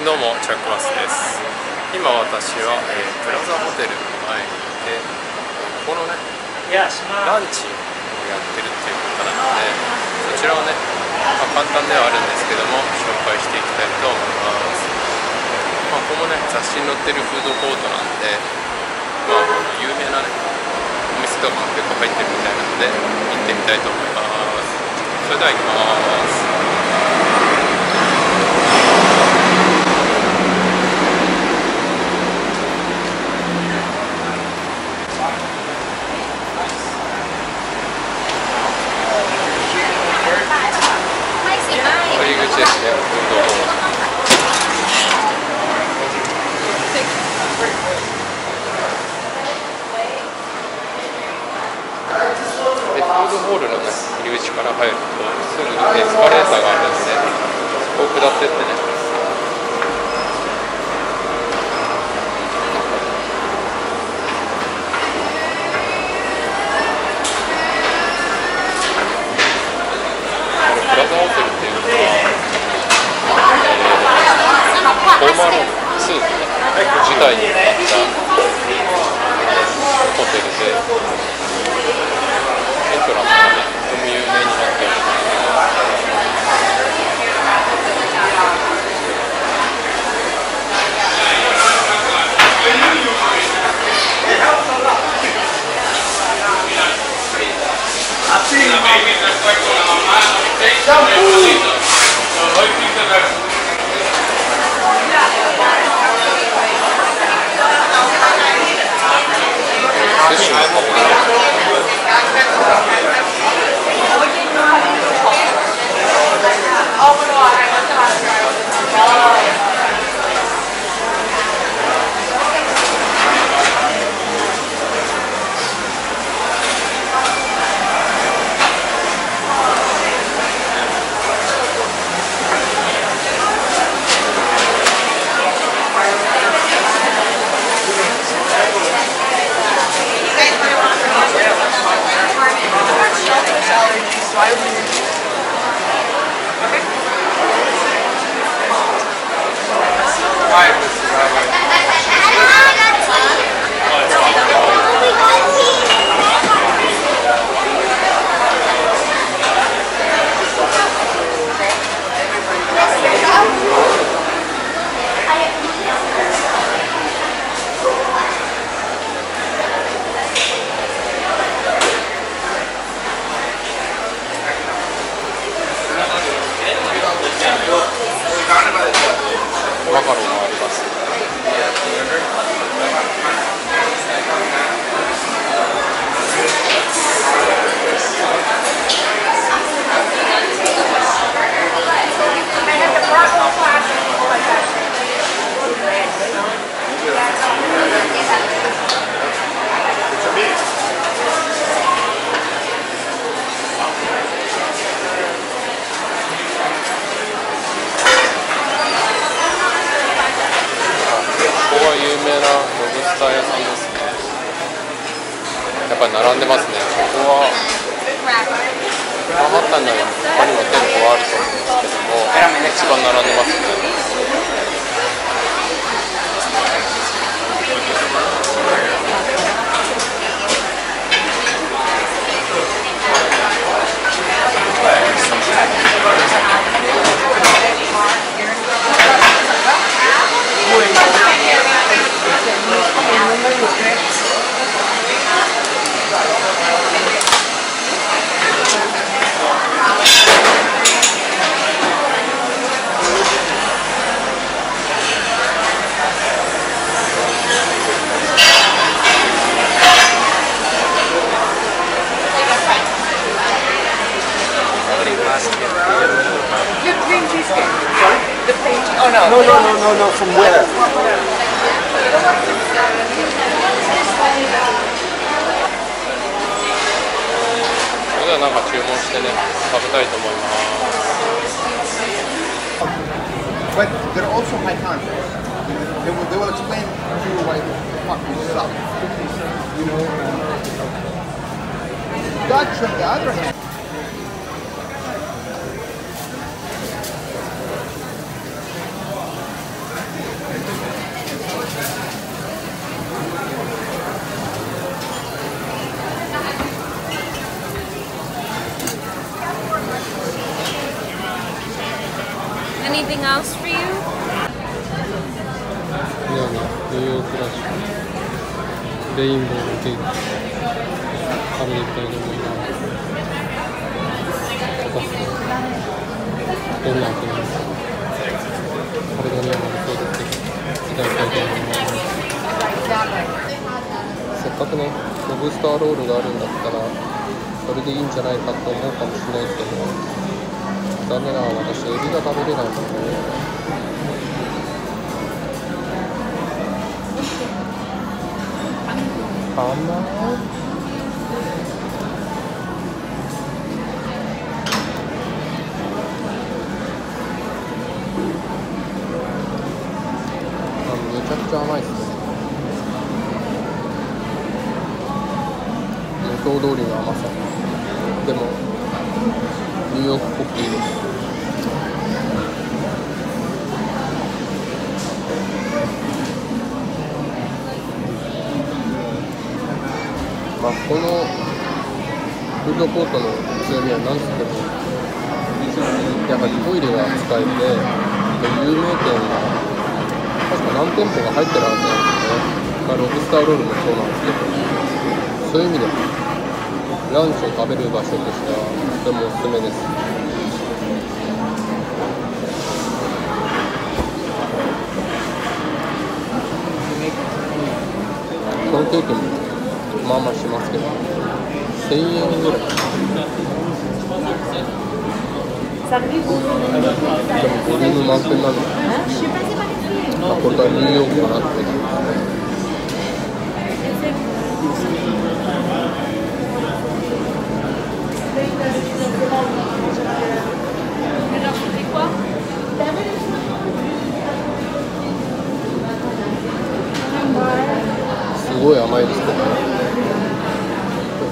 どうもチャックマスです。今私は、えー、プラザホテルの前にいてここのねランチをやってるっていうことなのでそちらをね、まあ、簡単ではあるんですけども紹介していきたいと思います。まあここもね雑誌に載ってるフードコートなんでまあ有名なねお店とかも結構入ってるみたいなので行ってみたいと思います。それでは行きます入り口ですね、運動ホールの、ね、入り口から入るとすぐエスカレーターがあるんでそこを下ってってね。プラザホテルっていうのは、えー、ホーロン2の舞台になったホテルで、エントランスがね、とても有名になっている。寿司のマ名なロブスター屋さんですね。やっぱり並んでますね。ここはマンハッタンには他にも店舗はあると思うんですけども、一番並んでますね。The plain cheesecake. The plain cheesecake. Oh no. No, no, no, no, no. From where? それではなんか注文してね、食べたいと思います。 But they're also high content. They will, they will explain to you why the fuck you suck. You know? Dutch, on the other hand, レインボーのケーキ食べてみたいと思います果たしてどんな味なのか体にはなりそうですけどいただきたいと思います。せっかくねロブスターロールがあるんだったらそれでいいんじゃないかと思うかもしれないですけど残念ながら私エビが食べれないので。かなめちゃくちゃ甘いですね。予想通りの甘さ。でもニューヨークコッキーです。まあ、このフードコートの強みは何つってもやはりトイレが使えて有名店が確か何店舗が入ってるはずなんですよね、まあ、ロブスターロールもそうなんですけどそういう意味でランチを食べる場所としてはとてもおすすめです。このケーキもまあまあしますけど。1000円ぐらい。でもボリューム満点なの。であこれからニューヨークかなって。すごい甘いですけどね。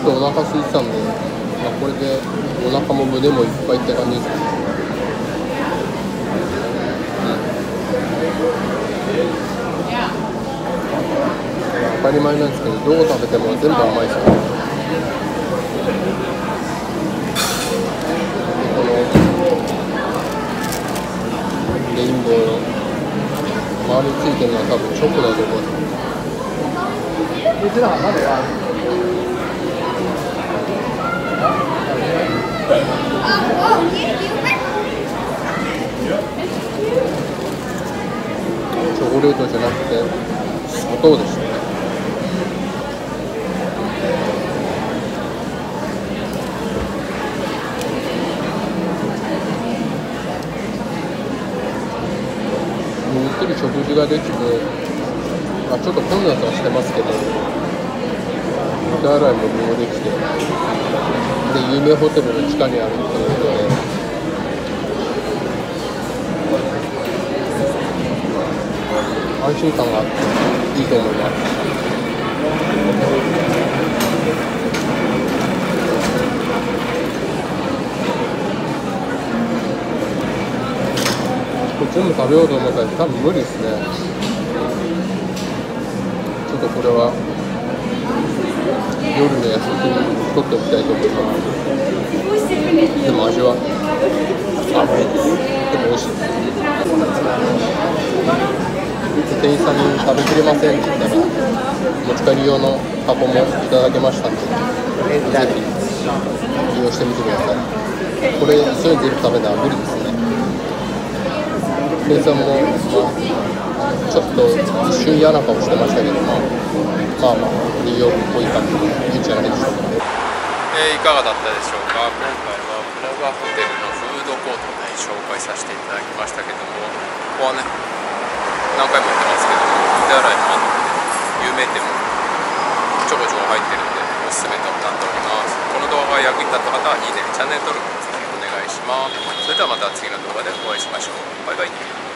っとお腹空いてたんで、まあ、これでお腹も胸もいっぱいって感じですね、当たり前なんですけどどう食べても全部甘いですよね。このレインボーの周りについてるのは多分チョコだと思いますチョコレートじゃなくて砂糖でしたね。ゆっくり食事ができて、まあ、ちょっと混雑はしてますけど手洗いも利用できて。で有名ホテルの地下にあるということで安心感があっていいと思います。これ全部食べようと思ったら多分無理ですね。ちょっとこれは。取っておきたい。と思い。ますでも味は甘い。でも美味しい。です店員さんに食べきれませんって言ったら持ち帰り用の箱もい。ただけましたのでぜひ利用してみてください。これそれ全部食べたら無理ですね店員さんも、まあ、ちょっと一瞬嫌な顔してましたけど、まあ、まあまあニューヨークっぽい感じでいいんじゃないでしょうか、えー、いかがだったでしょうか？今回はプラザホテルのフードコートをね紹介させていただきましたけどもここはね何回も言ってますけども手洗いもあって有名店もちょこちょこ入ってるんでおすすめとなっております。この動画が役に立った方はいいねチャンネル登録もぜひお願いします。それではまた次の動画でお会いしましょう。バイバイ。